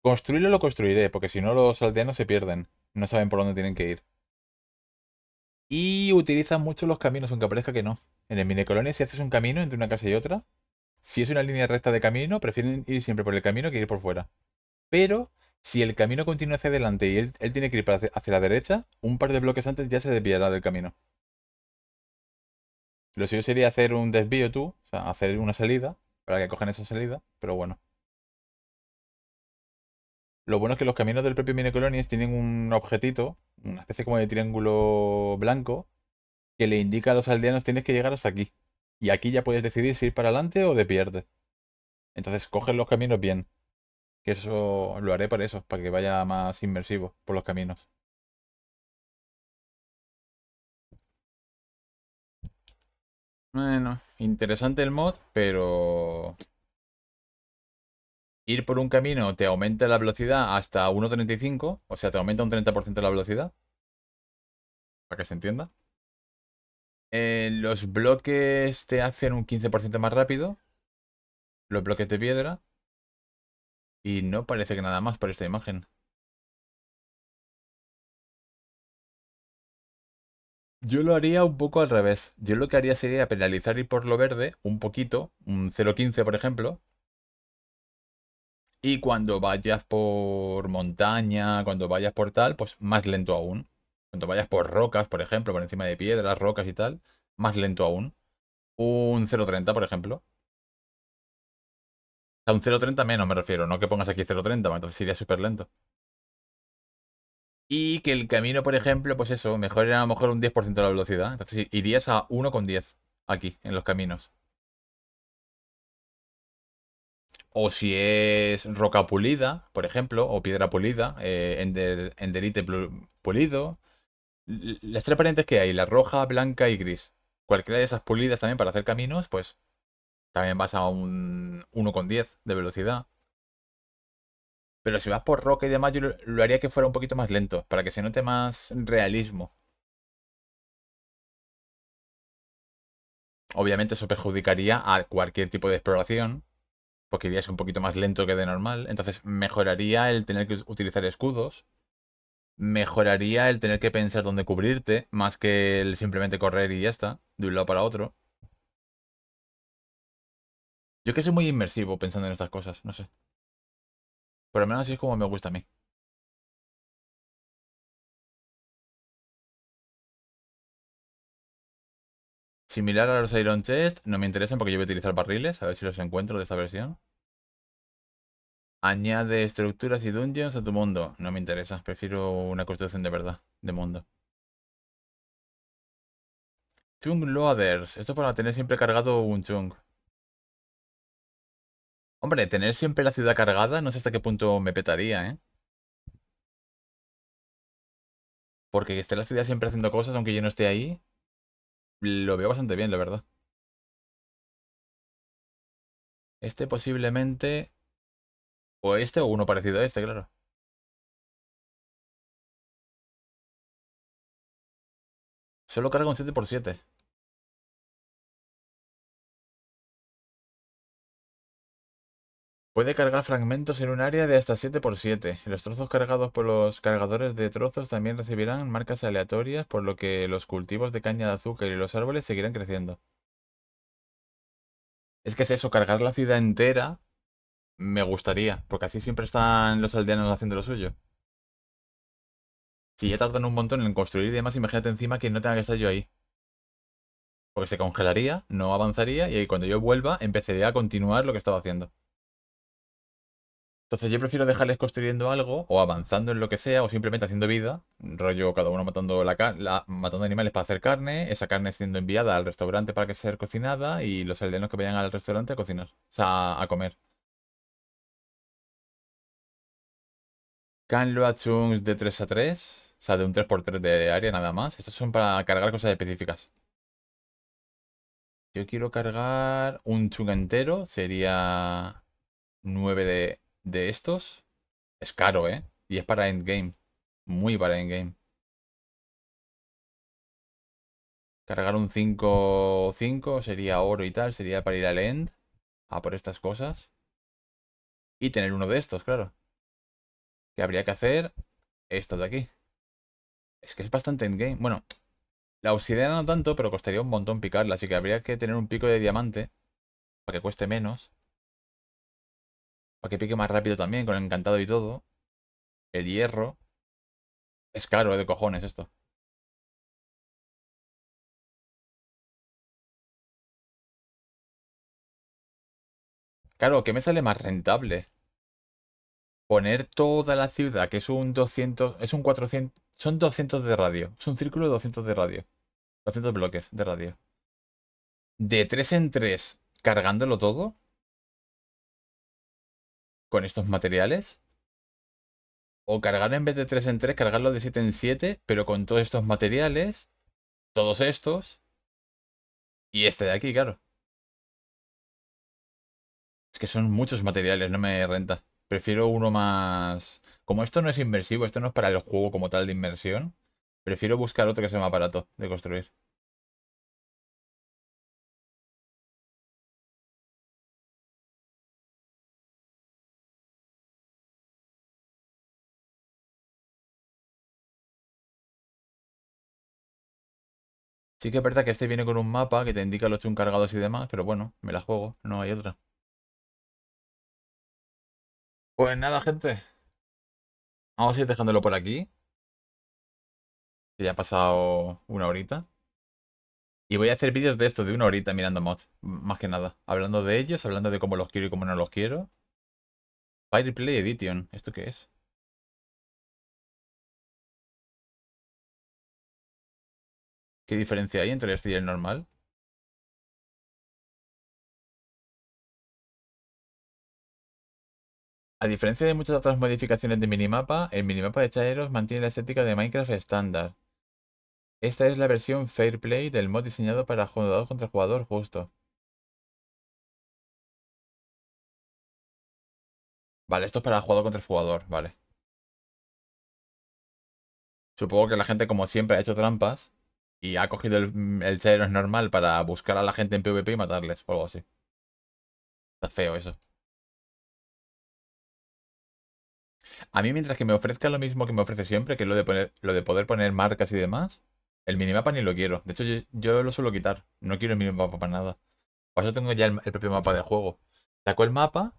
Construirlo lo construiré, porque si no los aldeanos se pierden. No saben por dónde tienen que ir. Y utilizan mucho los caminos, aunque parezca que no. En el Mini Colonies, si haces un camino entre una casa y otra, si es una línea recta de camino, prefieren ir siempre por el camino que ir por fuera. Pero si el camino continúa hacia adelante y él, tiene que ir hacia la derecha, un par de bloques antes ya se desviará del camino. Lo suyo sería hacer un desvío tú, o sea, hacer una salida para que cojan esa salida, pero bueno. Lo bueno es que los caminos del propio Mini tienen un objetito, una especie como de triángulo blanco, que le indica a los aldeanos tienes que llegar hasta aquí. Y aquí ya puedes decidir si ir para adelante o de pierde. Entonces coges los caminos bien. Que eso lo haré para eso, para que vaya más inmersivo por los caminos. Bueno, interesante el mod, pero... Ir por un camino te aumenta la velocidad hasta 1.35, o sea, te aumenta un 30% la velocidad. Para que se entienda. Eh, los bloques te hacen un 15% más rápido. Los bloques de piedra. Y no parece que nada más por esta imagen. Yo lo haría un poco al revés. Yo lo que haría sería penalizar ir por lo verde un poquito, un 0.15 por ejemplo. Y cuando vayas por montaña, cuando vayas por tal, pues más lento aún. Cuando vayas por rocas, por ejemplo, por encima de piedras, rocas y tal, más lento aún. Un 0.30, por ejemplo. A un 0.30 menos me refiero, no que pongas aquí 0.30, entonces iría súper lento. Y que el camino, por ejemplo, pues eso, mejor a lo mejor un 10% de la velocidad. Entonces irías a 1,10 aquí, en los caminos. O si es roca pulida, por ejemplo, o piedra pulida, eh, enderite pulido. Las tres variantes que hay, la roja, blanca y gris. Cualquiera de esas pulidas también para hacer caminos, pues también vas a un 1,10 de velocidad. Pero si vas por roca y demás, yo lo, haría que fuera un poquito más lento, para que se note más realismo. Obviamente eso perjudicaría a cualquier tipo de exploración, porque irías un poquito más lento que de normal. Entonces mejoraría el tener que utilizar escudos. Mejoraría el tener que pensar dónde cubrirte, más que el simplemente correr y ya está, de un lado para otro. Yo que soy muy inmersivo pensando en estas cosas, no sé. Por lo menos así es como me gusta a mí. Similar a los Iron Chest, no me interesan porque yo voy a utilizar barriles, a ver si los encuentro de esta versión. Añade estructuras y dungeons a tu mundo. No me interesa, prefiero una construcción de verdad, de mundo. Chung Loaders. Esto para tener siempre cargado un chung. Hombre, tener siempre la ciudad cargada, no sé hasta qué punto me petaría, ¿eh? Porque que esté la ciudad siempre haciendo cosas, aunque yo no esté ahí, lo veo bastante bien, la verdad. Este posiblemente... O este o uno parecido a este, claro. Solo carga un 7x7. Puede cargar fragmentos en un área de hasta 7x7. Los trozos cargados por los cargadores de trozos también recibirán marcas aleatorias, por lo que los cultivos de caña de azúcar y los árboles seguirán creciendo. Es que es eso, cargar la ciudad entera me gustaría, porque así siempre están los aldeanos haciendo lo suyo. Si ya tardan un montón en construir y demás, imagínate encima que no tenga que estar yo ahí. Porque se congelaría, no avanzaría y cuando yo vuelva empezaría a continuar lo que estaba haciendo. Entonces yo prefiero dejarles construyendo algo o avanzando en lo que sea o simplemente haciendo vida, rollo cada uno matando, la, matando animales para hacer carne, esa carne siendo enviada al restaurante para que sea cocinada y los aldeanos que vayan al restaurante a cocinar, o sea, a comer. Canloa Chunks de 3 a 3, o sea, de un 3x3 de área nada más. Estos son para cargar cosas específicas. Yo quiero cargar un chung entero, sería 9 de de estos es caro, ¿eh? Y es para endgame. Muy para endgame. Cargar un 5-5 sería oro y tal. Sería para ir al end. A por estas cosas. Y tener uno de estos, claro. Que habría que hacer esto de aquí. Es que es bastante endgame. Bueno, la obsidiana no tanto, pero costaría un montón picarla. Así que habría que tener un pico de diamante. Para que cueste menos. Para que pique más rápido también, con el encantado y todo. El hierro. Es caro, eh, de cojones esto. Claro, que me sale más rentable? Poner toda la ciudad, que es un 200, es un 400, son 200 de radio. Es un círculo de 200 de radio. 200 bloques de radio. De 3 en 3, cargándolo todo. Con estos materiales. O cargar en vez de 3 en 3, cargarlo de 7 en 7, pero con todos estos materiales. Todos estos. Y este de aquí, claro. Es que son muchos materiales, no me renta. Prefiero uno más... Como esto no es inmersivo, esto no es para el juego como tal de inmersión, prefiero buscar otro que sea más barato de construir. Sí que es verdad que este viene con un mapa que te indica los chun cargados y demás, pero bueno, me la juego, no hay otra. Pues nada, gente. Vamos a ir dejándolo por aquí. Que ya ha pasado una horita. Y voy a hacer vídeos de esto, de una horita mirando mods. Más que nada. Hablando de ellos, hablando de cómo los quiero y cómo no los quiero. Fireplay Edition. ¿Esto qué es? ¿Qué diferencia hay entre este y el normal? A diferencia de muchas otras modificaciones de minimapa, el minimapa de Chaeros mantiene la estética de Minecraft estándar. Esta es la versión Fairplay del mod diseñado para jugador contra jugador justo. Vale, esto es para jugador contra jugador, vale. Supongo que la gente, como siempre, ha hecho trampas y ha cogido el, el normal para buscar a la gente en PvP y matarles, o algo así. Está feo eso. A mí, mientras que me ofrezca lo mismo que me ofrece siempre, que es lo de, poner, lo de poder poner marcas y demás, el minimapa ni lo quiero. De hecho, yo, lo suelo quitar. No quiero el minimapa para nada. Por eso tengo ya el, propio mapa del juego. Saco el mapa,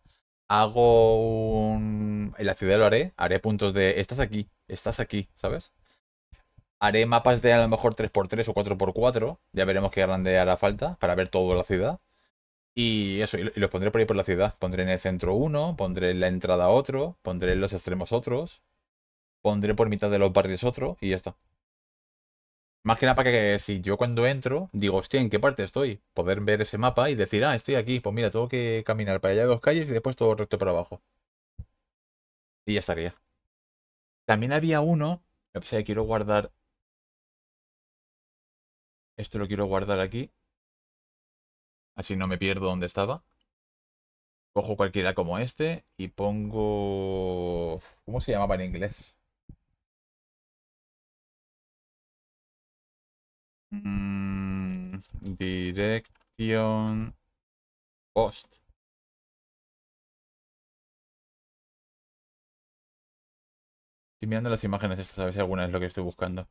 hago un... En la ciudad lo haré, haré puntos de... Estás aquí, estás aquí, ¿sabes? Haré mapas de a lo mejor 3x3 o 4x4. Ya veremos qué grande hará falta para ver toda la ciudad. Y eso, y los pondré por ahí por la ciudad. Pondré en el centro uno, pondré en la entrada otro, pondré en los extremos otros, pondré por mitad de los barrios otro y ya está. Más que nada para que si yo cuando entro digo, hostia, ¿en qué parte estoy? Poder ver ese mapa y decir, ah, estoy aquí. Pues mira, tengo que caminar para allá dos calles y después todo recto para abajo. Y ya estaría. También había uno, o sea, quiero guardar... Esto lo quiero guardar aquí. Así no me pierdo donde estaba. Cojo cualquiera como este y pongo... ¿Cómo se llamaba en inglés? Mm, direction post. Estoy mirando las imágenes estas a ver si alguna es lo que estoy buscando.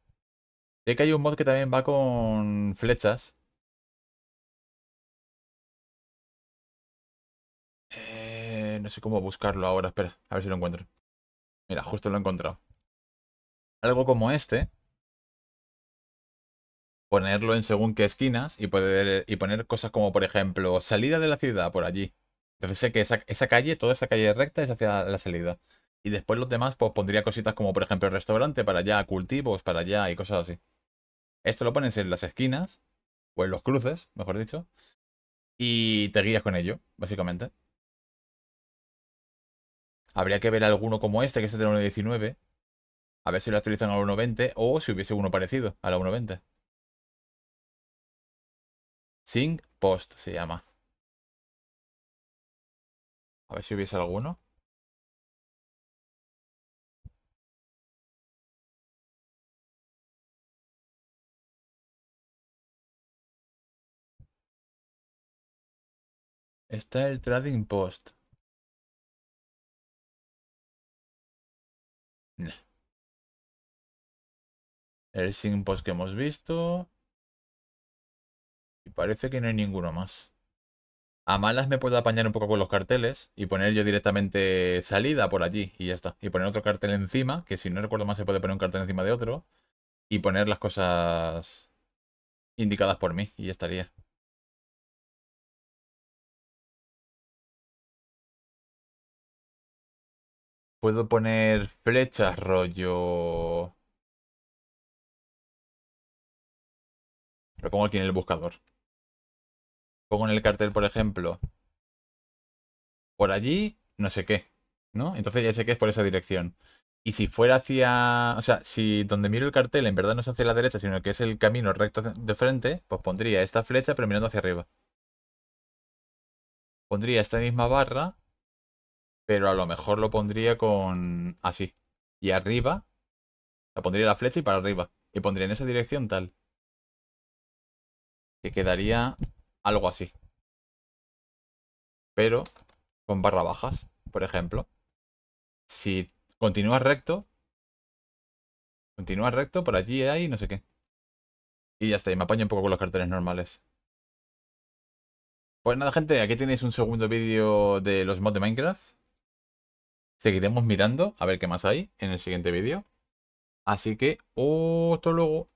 Que hay un mod que también va con flechas. no sé cómo buscarlo ahora. Espera, a ver si lo encuentro. Mira, justo lo he encontrado. Algo como este. Ponerlo en según qué esquinas y, poder, y poner cosas como, por ejemplo, salida de la ciudad por allí. Entonces sé que esa, esa calle, toda esa calle recta es hacia la salida. Y después los demás, pues pondría cositas como, por ejemplo, restaurante para allá, cultivos para allá y cosas así. Esto lo pones en las esquinas, o en los cruces, mejor dicho, y te guías con ello, básicamente. Habría que ver alguno como este, que es de la 1.19. A ver si lo actualizan a la 1.20 o si hubiese uno parecido a la 1.20. Sync Post se llama. A ver si hubiese alguno. Está el Trading Post. El sync post que hemos visto. Y parece que no hay ninguno más. A malas me puedo apañar un poco con los carteles y poner yo directamente salida por allí y ya está. Y poner otro cartel encima, que si no recuerdo más se puede poner un cartel encima de otro. Y poner las cosas indicadas por mí y ya estaría. Puedo poner flechas rollo... Lo pongo aquí en el buscador. Pongo en el cartel, por ejemplo, por allí, no sé qué, ¿no? Entonces ya sé que es por esa dirección. Y si fuera hacia... O sea, si donde miro el cartel en verdad no es hacia la derecha, sino que es el camino recto de frente, pues pondría esta flecha pero mirando hacia arriba. Pondría esta misma barra, pero a lo mejor lo pondría con... así. Y arriba, la pondría la flecha y para arriba. Y pondría en esa dirección tal. Que quedaría algo así. Pero con barra bajas, por ejemplo. Si continúas recto, continúas recto, por allí hay no sé qué. Y ya está, y me apaño un poco con los carteles normales. Pues nada, gente, aquí tenéis un segundo vídeo de los mods de Minecraft. Seguiremos mirando a ver qué más hay en el siguiente vídeo. Así que, hasta luego.